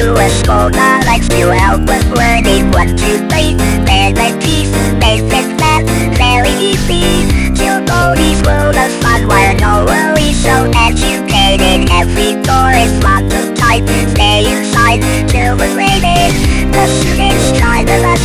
UFO that likes to help us learning what to say? There's a peace, there's success, very easy To go world of fun where no worries? So educated Every door is locked of tight, stay inside, till the rated The students try the best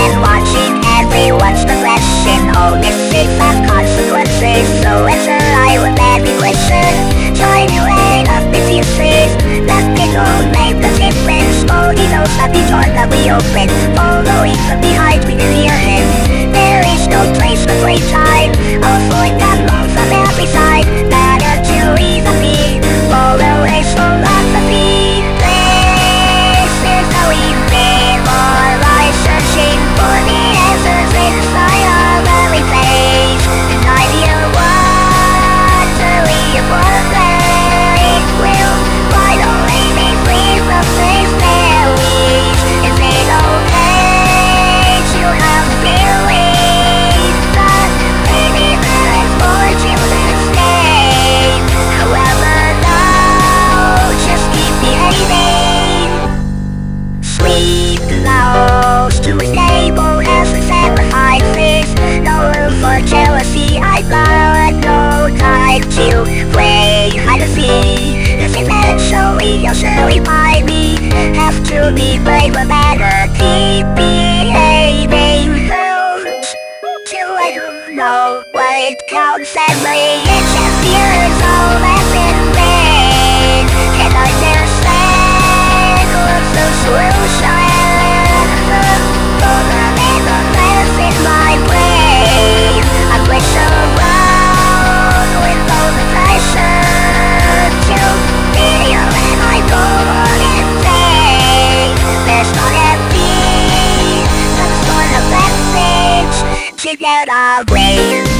watch the like to play. Hide and seek Doesn't matter, so we are surely by me. Have to be brave, but better keep behaving. Till I don't know what it counts as me It's just years that's in vain Can I understand what's the solution? together, brave.